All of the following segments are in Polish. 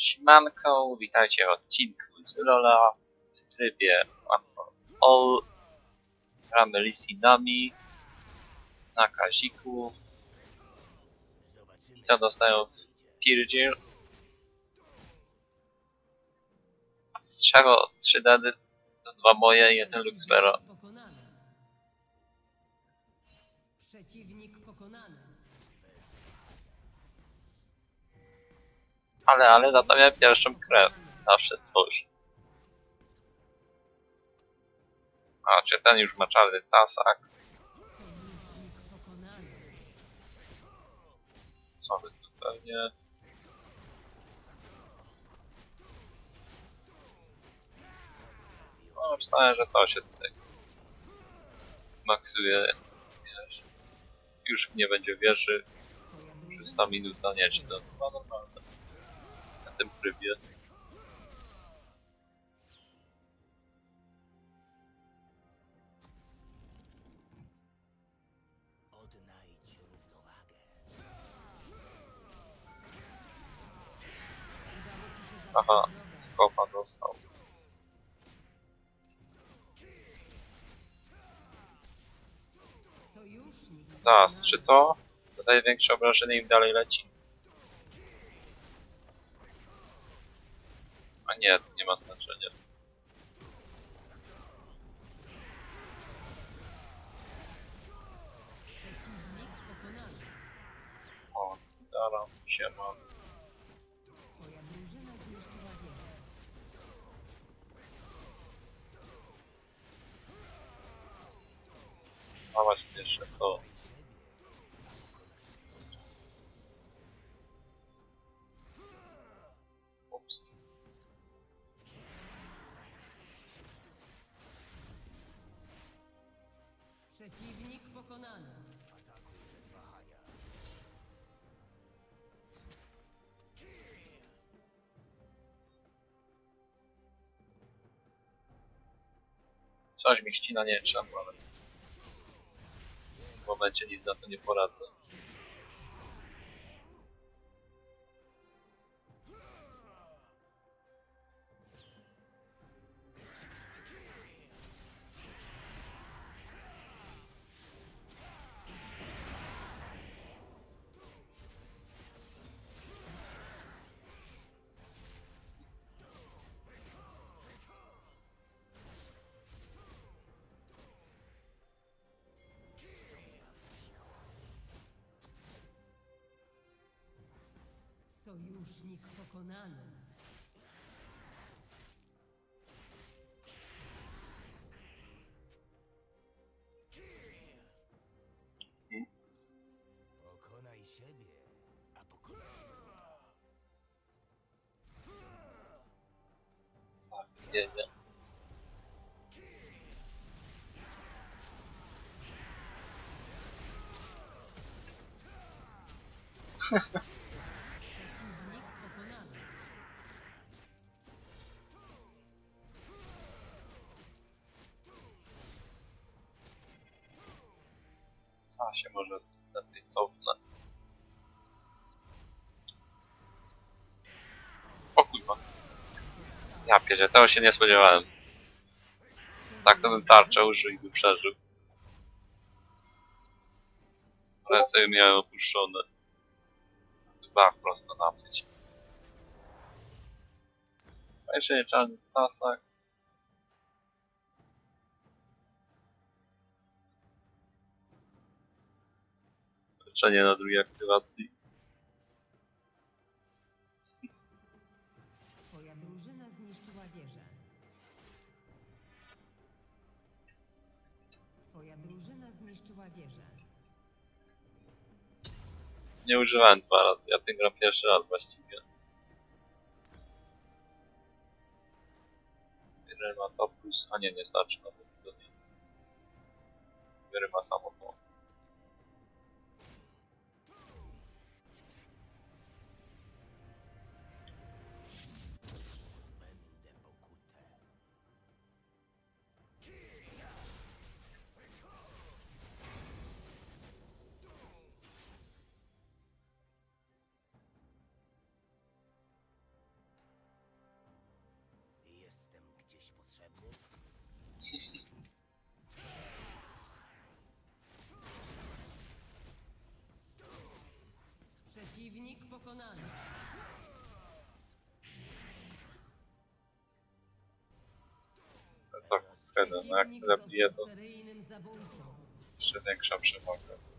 Siemanko, witajcie w odcinku z Lola w trybie All. Gramy Lisinami na Kaziku. Co dostają w Pierdziel? Z czego trzy dedy to dwa moje i jeden Luxfero. Przeciwnik pokonany. Ale, ale za to miałem pierwszą krew. Zawsze coś. A, czy ten już ma czarny tasak? Co wy tu pewnie... No, myślałem, że to się tutaj maksuje. Już nie będzie drużyna 100 minut, no nie, czy to chyba normalne. Tym trybie. Aha, skopa dostał. Pokonany. czy to zadaje większe obrażenie im dalej leci? A nie, to nie ma znaczenia. O, daram się mam. Twoja drużyna zniszczyła wieżę. A właśnie jeszcze to. Coś mi ścina, nie czemu, ale w momencie nic na to nie poradzę. Sojusznik pokonany. Pokonaj siebie, a pokonaj. Tak, nie, nie. A się może lepiej cofnę. O kurwa. Ja pierdzie, tego się nie spodziewałem. Tak to bym tarczę użył i by przeżył. Ręce miałem opuszczone. Bach prosto na mnie. jeszcze nie czarny tasak. Leczenie na drugiej aktywacji. Twoja drużyna zniszczyła wieżę. Twoja drużyna zniszczyła wieżę. Nie używałem dwa razy, ja ten gram pierwszy raz właściwie. Jeden ma to plus, a nie, nie starczy na to nie. Jeden ma samo to. Przeciwnik pokonany. A co wtedy, no jak zabije to jeszcze większa przewaga.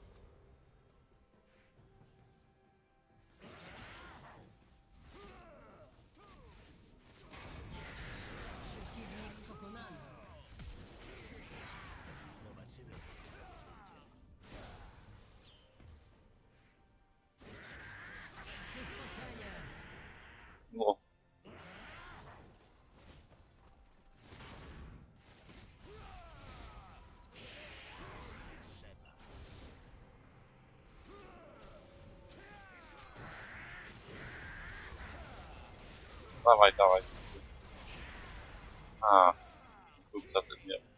Dawaj, dawaj. A, Bóg za tym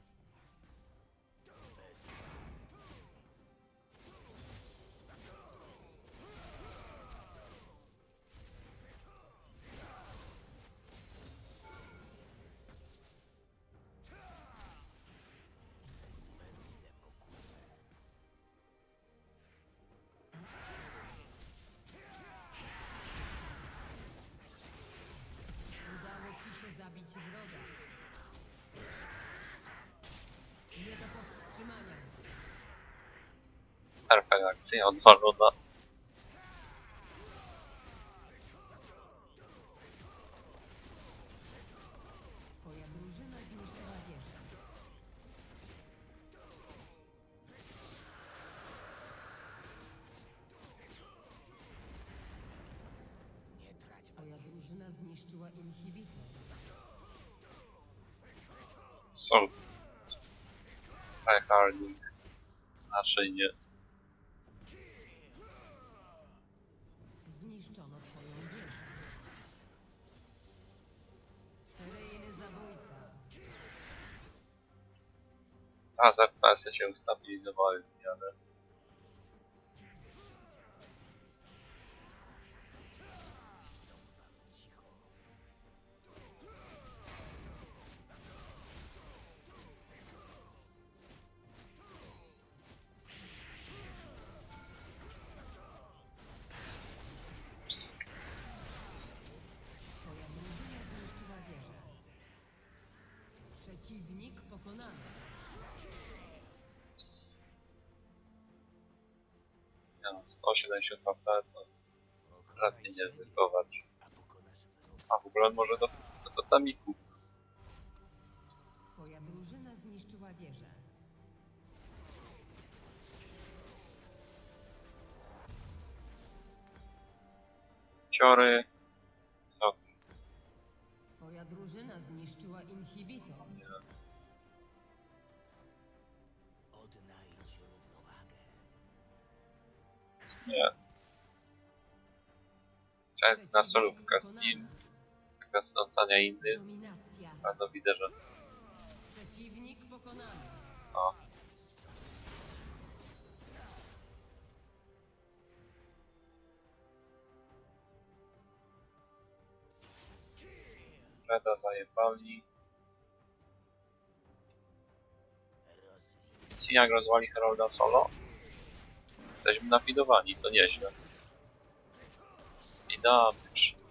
zabić wroga. Nie do powstrzymania. Perfekt akcja odwalona. Twoja drużyna zniszczyła wieżę. Twoja drużyna zniszczyła inhibitor. Są. Tryharding. Raczej nie. Zniszczono twoją wieżę. Seryjny zabójca. A, z FPS-y się ustabilizowały w miarę. Pokonany. Nie no, 170 HP to radnie nie ryzykować. A w ogóle może do, do, do tamiku. Twoja drużyna zniszczyła wieżę. Ciory. Co ty? Twoja drużyna zniszczyła inhibitor. Nie. Odnajdź równowagę. Nie. Chciałem na solówkę z nim. Taka strącania innych. A no widzę, że Przeciwnik pokonany. o. Reda zajebali. Rozwij. Ci jak rozwali Herolda solo? Jesteśmy napidowani, to nieźle. I damage.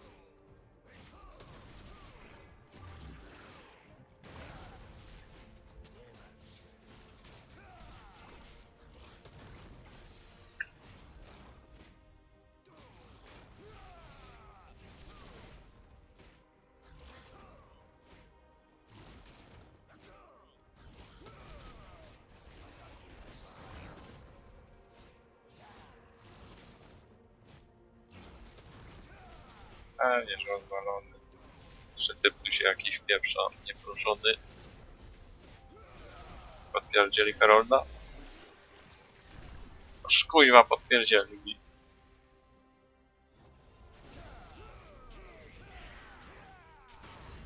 Że rozwalony. Jeszcze typ tu się jakiś pieprza, nieproszony. Podpierdzieli Herolda. Aż kuźwa podpierdzieli mi.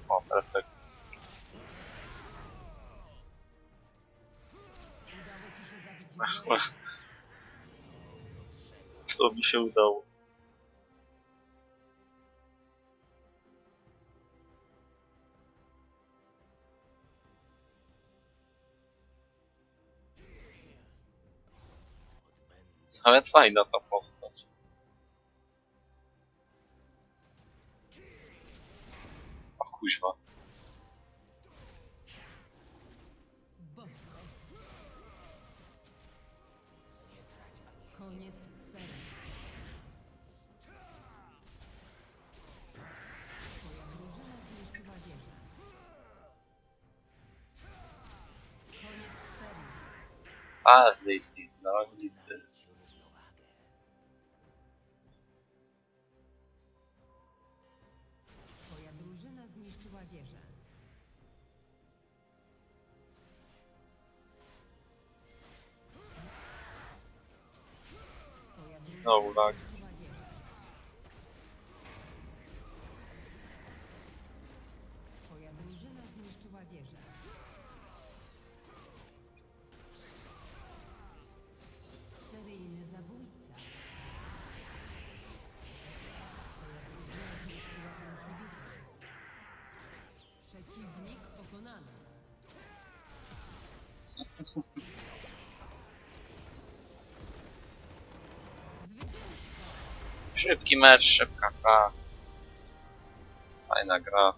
O, perfekt. Udało ci się zabić wroga. Co mi się udało? Nawet fajna ta postać. O kuźwa. Bosko. Koniec serii. Twoja Znowu lag. Szybki mecz, szybka gra. Fajna gra.